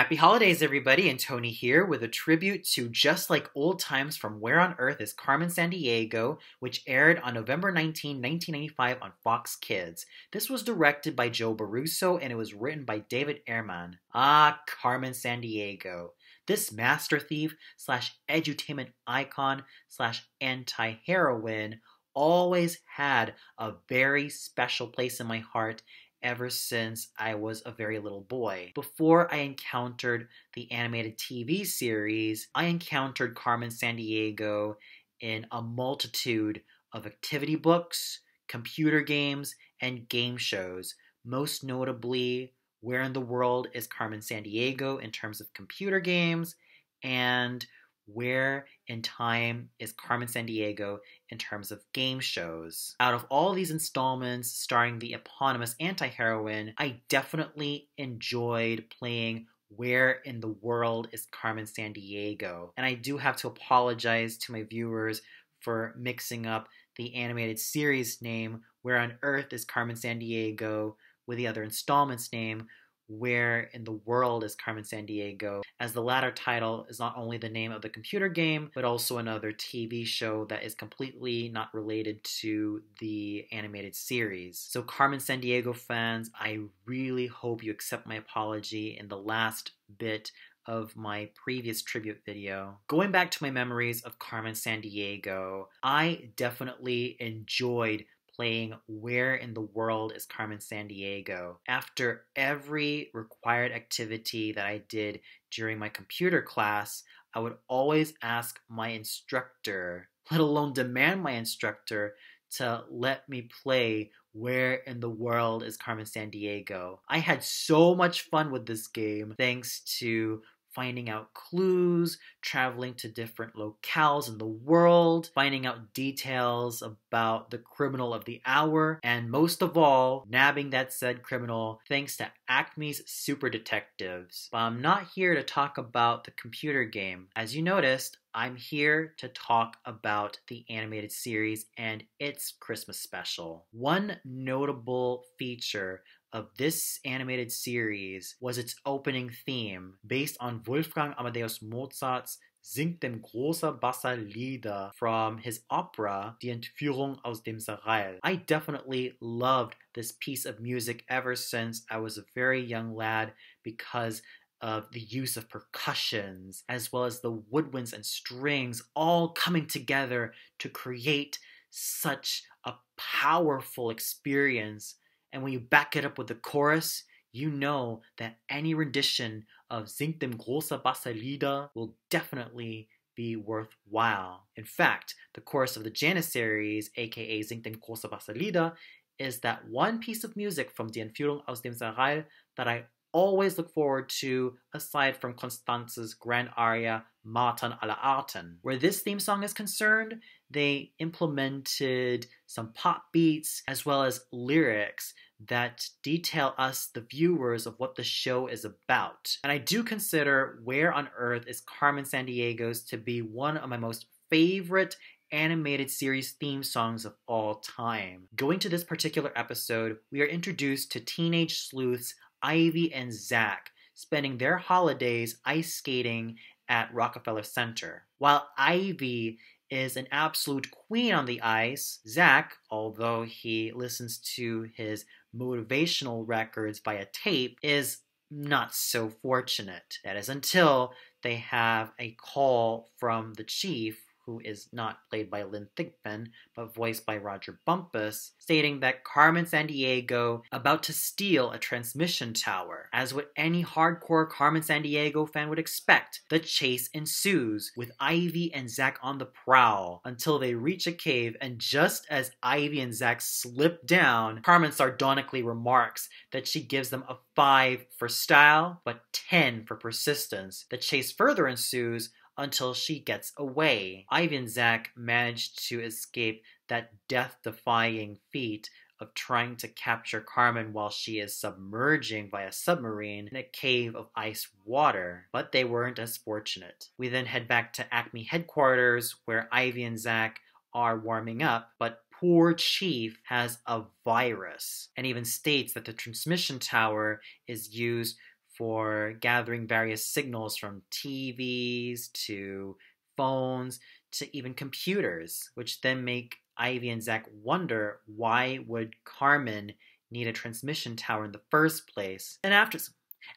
Happy holidays, everybody, and Tony here with a tribute to Just Like Old Times from Where on Earth is Carmen Sandiego, which aired on November 19, 1995 on Fox Kids. This was directed by Joe Baruso and it was written by David Ehrman. Ah, Carmen Sandiego. This master thief slash edutainment icon slash anti heroine always had a very special place in my heart ever since I was a very little boy. Before I encountered the animated TV series, I encountered Carmen Sandiego in a multitude of activity books, computer games, and game shows, most notably Where in the World is Carmen Sandiego in terms of computer games, and where in time is Carmen Sandiego in terms of game shows? Out of all these installments starring the eponymous anti heroine, I definitely enjoyed playing where in the world is Carmen Sandiego? And I do have to apologize to my viewers for mixing up the animated series name, Where on Earth is Carmen Sandiego, with the other installment's name, where in the world is Carmen Sandiego, as the latter title is not only the name of the computer game, but also another TV show that is completely not related to the animated series. So, Carmen Sandiego fans, I really hope you accept my apology in the last bit of my previous tribute video. Going back to my memories of Carmen Sandiego, I definitely enjoyed playing Where in the World is Carmen Sandiego. After every required activity that I did during my computer class, I would always ask my instructor, let alone demand my instructor, to let me play Where in the World is Carmen Sandiego. I had so much fun with this game thanks to finding out clues, traveling to different locales in the world, finding out details about the criminal of the hour, and most of all, nabbing that said criminal thanks to Acme's super detectives. But I'm not here to talk about the computer game. As you noticed, I'm here to talk about the animated series and its Christmas special. One notable feature of this animated series was its opening theme, based on Wolfgang Amadeus Mozart's Singt dem große Bassa Lieder from his opera Die Entführung aus dem Serail. I definitely loved this piece of music ever since I was a very young lad because of the use of percussions as well as the woodwinds and strings all coming together to create such a powerful experience and when you back it up with the chorus, you know that any rendition of Singt dem große Bassa Lieder will definitely be worthwhile. In fact, the chorus of the Janissaries, aka Singt dem große Bassa Lieder, is that one piece of music from Die Entführung aus dem Serail that I always look forward to aside from Constanze's grand aria Martern aller Arten. Where this theme song is concerned, they implemented some pop beats as well as lyrics that detail us, the viewers, of what the show is about. And I do consider Where on Earth is Carmen Sandiego's to be one of my most favorite animated series theme songs of all time. Going to this particular episode, we are introduced to teenage sleuths Ivy and Zach spending their holidays ice skating at Rockefeller Center. While Ivy is an absolute queen on the ice, Zach, although he listens to his motivational records via tape, is not so fortunate. That is until they have a call from the chief who is not played by Lynn Thigpen, but voiced by Roger Bumpass, stating that Carmen Sandiego about to steal a transmission tower. As what any hardcore Carmen Sandiego fan would expect, the chase ensues, with Ivy and Zack on the prowl until they reach a cave, and just as Ivy and Zack slip down, Carmen sardonically remarks that she gives them a 5 for style, but 10 for persistence. The chase further ensues until she gets away. Ivy and Zach manage to escape that death defying feat of trying to capture Carmen while she is submerging via a submarine in a cave of ice water, but they weren't as fortunate. We then head back to Acme headquarters where Ivy and Zach are warming up, but poor Chief has a virus and even states that the transmission tower is used for gathering various signals from TVs to phones to even computers, which then make Ivy and Zach wonder why would Carmen need a transmission tower in the first place. And after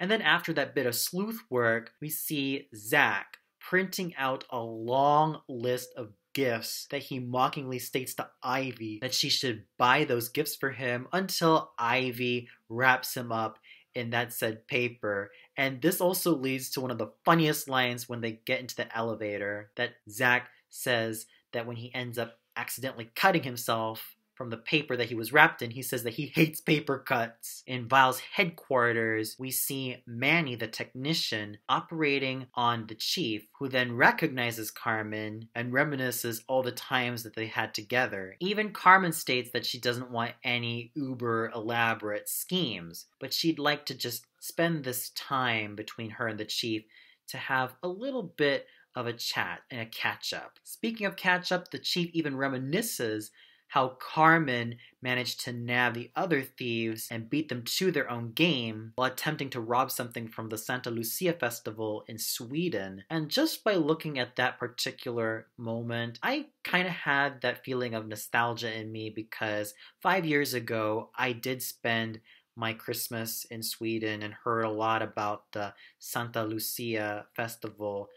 and then after that bit of sleuth work, we see Zach printing out a long list of gifts that he mockingly states to Ivy that she should buy those gifts for him until Ivy wraps him up in that said paper. And this also leads to one of the funniest lines when they get into the elevator that Zach says that when he ends up accidentally cutting himself from the paper that he was wrapped in, he says that he hates paper cuts. In Vile's headquarters, we see Manny, the technician, operating on the chief, who then recognizes Carmen and reminisces all the times that they had together. Even Carmen states that she doesn't want any uber elaborate schemes, but she'd like to just spend this time between her and the chief to have a little bit of a chat and a catch up. Speaking of catch up, the chief even reminisces how Carmen managed to nab the other thieves and beat them to their own game while attempting to rob something from the Santa Lucia festival in Sweden. And just by looking at that particular moment, I kind of had that feeling of nostalgia in me because five years ago, I did spend my Christmas in Sweden and heard a lot about the Santa Lucia festival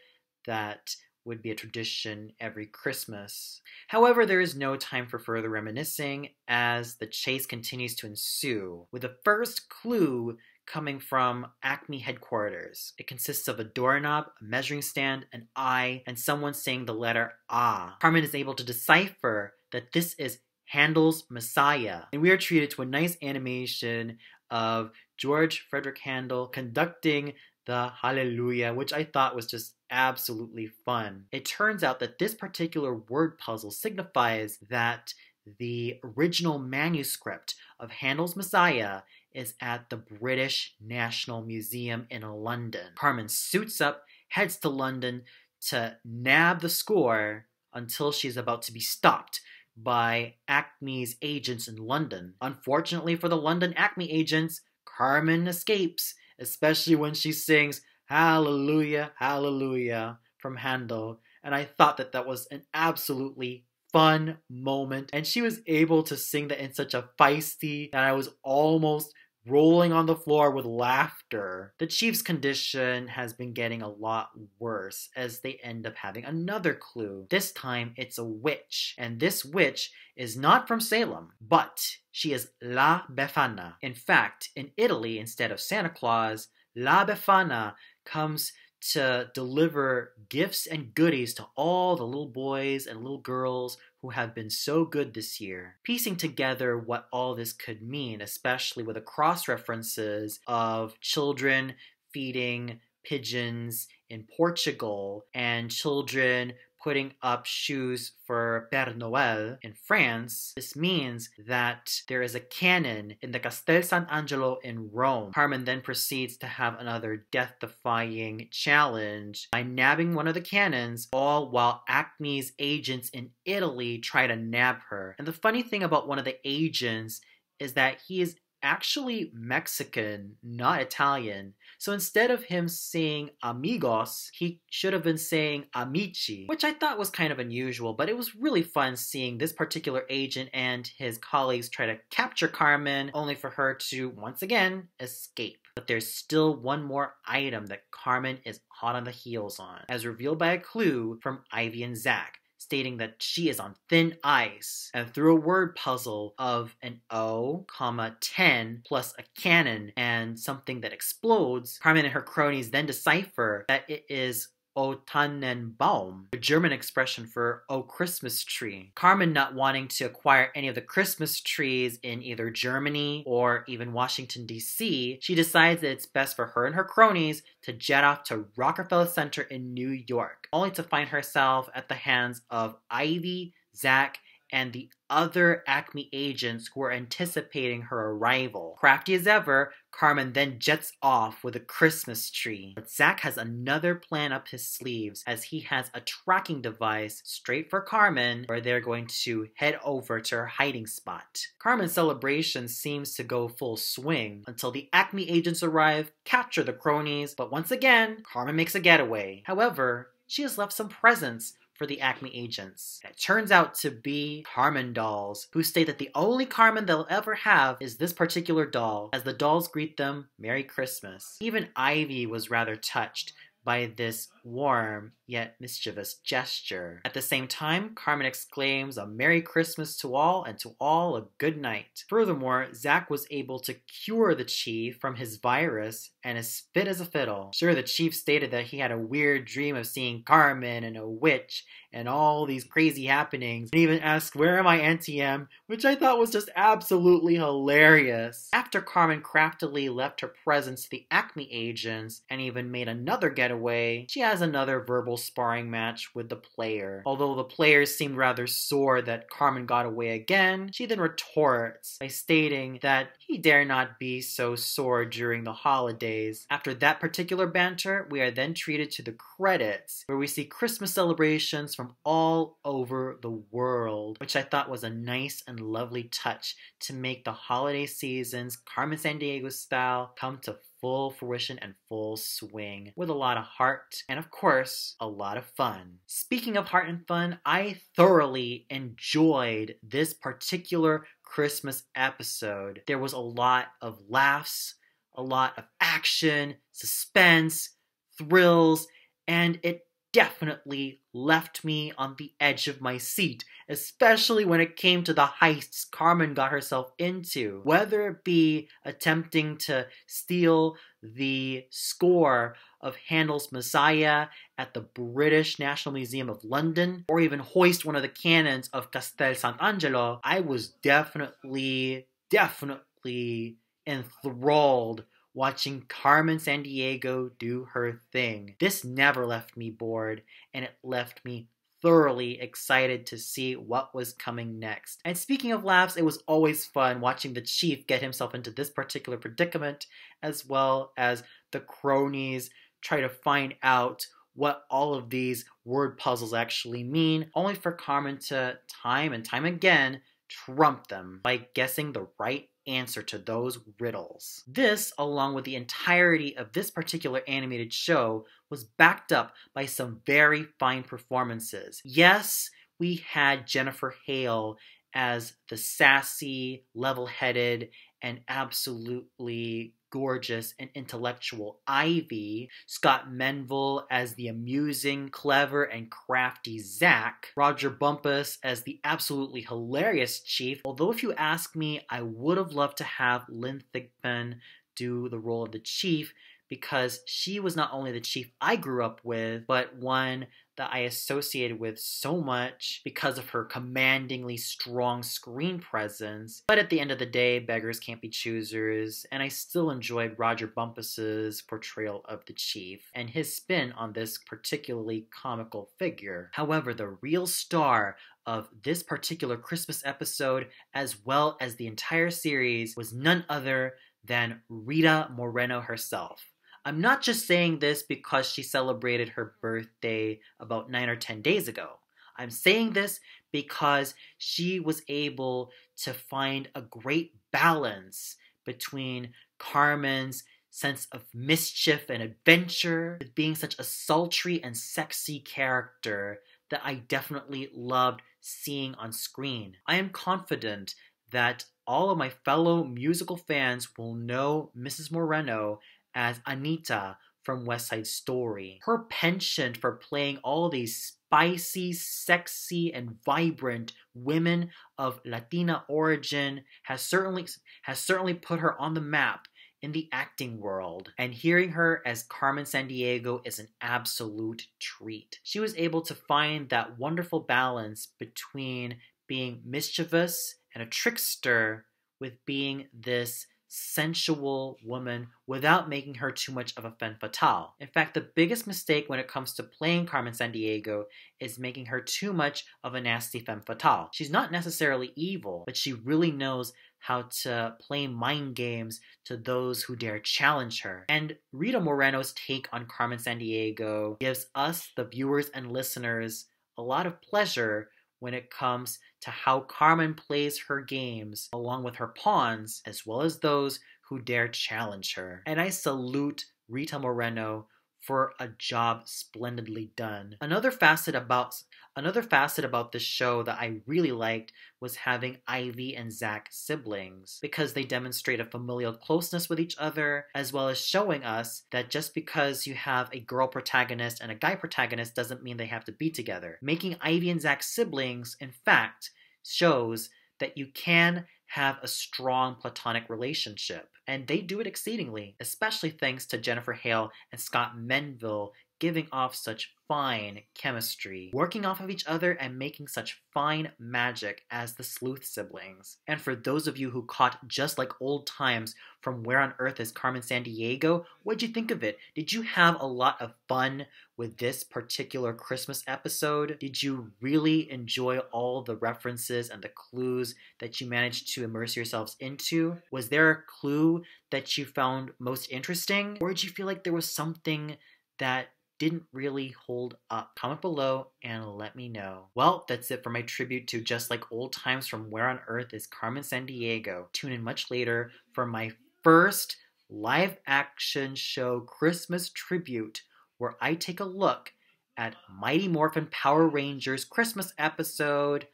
that would be a tradition every Christmas. However, there is no time for further reminiscing as the chase continues to ensue, with the first clue coming from Acme headquarters. It consists of a doorknob, a measuring stand, an eye, and someone saying the letter Ah. Carmen is able to decipher that this is Handel's Messiah, and we are treated to a nice animation of George Frideric Handel conducting the Hallelujah, which I thought was just absolutely fun. It turns out that this particular word puzzle signifies that the original manuscript of Handel's Messiah is at the British National Museum in London. Carmen suits up, heads to London to nab the score until she's about to be stopped by Acme's agents in London. Unfortunately for the London Acme agents, Carmen escapes especially when she sings Hallelujah, Hallelujah from Handel. And I thought that that was an absolutely fun moment. And she was able to sing that in such a feisty that I was almost rolling on the floor with laughter. The Chief's condition has been getting a lot worse as they end up having another clue. This time it's a witch, and this witch is not from Salem, but she is La Befana. In fact, in Italy, instead of Santa Claus, La Befana comes to deliver gifts and goodies to all the little boys and little girls who have been so good this year. Piecing together what all this could mean, especially with the cross references of children feeding pigeons in Portugal and children putting up shoes for Père Noël in France, this means that there is a cannon in the Castel Sant'Angelo in Rome. Carmen then proceeds to have another death-defying challenge by nabbing one of the cannons, all while Acme's agents in Italy try to nab her. And the funny thing about one of the agents is that he is actually Mexican, not Italian. So instead of him saying amigos, he should have been saying amici, which I thought was kind of unusual, but it was really fun seeing this particular agent and his colleagues try to capture Carmen, only for her to, once again, escape. But there's still one more item that Carmen is hot on the heels on, as revealed by a clue from Ivy and Zach stating that she is on thin ice. And through a word puzzle of an O, comma 10 plus a cannon and something that explodes, Carmen and her cronies then decipher that it is O Tannenbaum, a German expression for O Christmas tree. Carmen not wanting to acquire any of the Christmas trees in either Germany or even Washington, D.C., she decides that it's best for her and her cronies to jet off to Rockefeller Center in New York, only to find herself at the hands of Ivy, Zach, and the other Acme agents who are anticipating her arrival. Crafty as ever, Carmen then jets off with a Christmas tree. But Zach has another plan up his sleeves as he has a tracking device straight for Carmen where they're going to head over to her hiding spot. Carmen's celebration seems to go full swing until the Acme agents arrive, capture the cronies, but once again, Carmen makes a getaway. However, she has left some presents for the Acme agents. It turns out to be Carmen dolls, who state that the only Carmen they'll ever have is this particular doll, as the dolls greet them Merry Christmas. Even Ivy was rather touched by this warm yet mischievous gesture. At the same time, Carmen exclaims a Merry Christmas to all and to all a good night. Furthermore, Zack was able to cure the chief from his virus and is fit as a fiddle. Sure, the chief stated that he had a weird dream of seeing Carmen and a witch and all these crazy happenings, and even asked, Where am I, Auntie M? Which I thought was just absolutely hilarious. After Carmen craftily left her presents to the Acme agents and even made another getaway, she has another verbal sparring match with the player. Although the players seemed rather sore that Carmen got away again, she then retorts by stating that he dare not be so sore during the holidays. After that particular banter, we are then treated to the credits, where we see Christmas celebrations from all over the world, which I thought was a nice and lovely touch to make the holiday seasons, Carmen Sandiego style, come to full fruition and full swing with a lot of heart and, of course, a lot of fun. Speaking of heart and fun, I thoroughly enjoyed this particular Christmas episode. There was a lot of laughs, a lot of action, suspense, thrills, and it definitely left me on the edge of my seat, especially when it came to the heists Carmen got herself into. Whether it be attempting to steal the score of Handel's Messiah at the British National Museum of London, or even hoist one of the cannons of Castel Sant'Angelo, I was definitely, definitely enthralled watching Carmen Sandiego do her thing. This never left me bored, and it left me thoroughly excited to see what was coming next. And speaking of laughs, it was always fun watching the chief get himself into this particular predicament, as well as the cronies try to find out what all of these word puzzles actually mean, only for Carmen to time and time again trump them by guessing the right answer to those riddles. This, along with the entirety of this particular animated show, was backed up by some very fine performances. Yes, we had Jennifer Hale as the sassy, level headed, and absolutely gorgeous and intellectual Ivy, Scott Menville as the amusing, clever, and crafty Zach, Roger Bumpass as the absolutely hilarious Chief. Although, if you ask me, I would have loved to have Lynn Thigpen do the role of the Chief because she was not only the chief I grew up with, but one that I associated with so much because of her commandingly strong screen presence. But at the end of the day, beggars can't be choosers, and I still enjoyed Roger Bumpass's portrayal of the chief and his spin on this particularly comical figure. However, the real star of this particular Christmas episode, as well as the entire series, was none other than Rita Moreno herself. I'm not just saying this because she celebrated her birthday about nine or ten days ago. I'm saying this because she was able to find a great balance between Carmen's sense of mischief and adventure, being such a sultry and sexy character that I definitely loved seeing on screen. I am confident that all of my fellow musical fans will know Mrs. Moreno as Anita from West Side Story. Her penchant for playing all these spicy, sexy, and vibrant women of Latina origin has certainly has certainly put her on the map in the acting world, and hearing her as Carmen Sandiego is an absolute treat. She was able to find that wonderful balance between being mischievous and a trickster with being this sensual woman without making her too much of a femme fatale. In fact, the biggest mistake when it comes to playing Carmen Sandiego is making her too much of a nasty femme fatale. She's not necessarily evil, but she really knows how to play mind games to those who dare challenge her. And Rita Moreno's take on Carmen Sandiego gives us, the viewers and listeners, a lot of pleasure when it comes to how Carmen plays her games along with her pawns, as well as those who dare challenge her. And I salute Rita Moreno for a job splendidly done. Another facet about another facet about this show that I really liked was having Ivy and Zach siblings because they demonstrate a familial closeness with each other as well as showing us that just because you have a girl protagonist and a guy protagonist doesn't mean they have to be together. Making Ivy and Zach siblings in fact shows that you can have a strong platonic relationship. And they do it exceedingly, especially thanks to Jennifer Hale and Scott Menville giving off such fine chemistry, working off of each other and making such fine magic as the sleuth siblings. And for those of you who caught just like old times from Where on Earth is Carmen Sandiego, what'd you think of it? Did you have a lot of fun with this particular Christmas episode? Did you really enjoy all the references and the clues that you managed to immerse yourselves into? Was there a clue that you found most interesting? Or did you feel like there was something that didn't really hold up. Comment below and let me know. Well, that's it for my tribute to Just Like Old Times from Where on Earth is Carmen Sandiego. Tune in much later for my first live action show Christmas tribute where I take a look at Mighty Morphin Power Rangers Christmas episode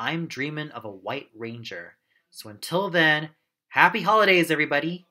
I'm Dreamin' of a White Ranger. So until then, happy holidays, everybody!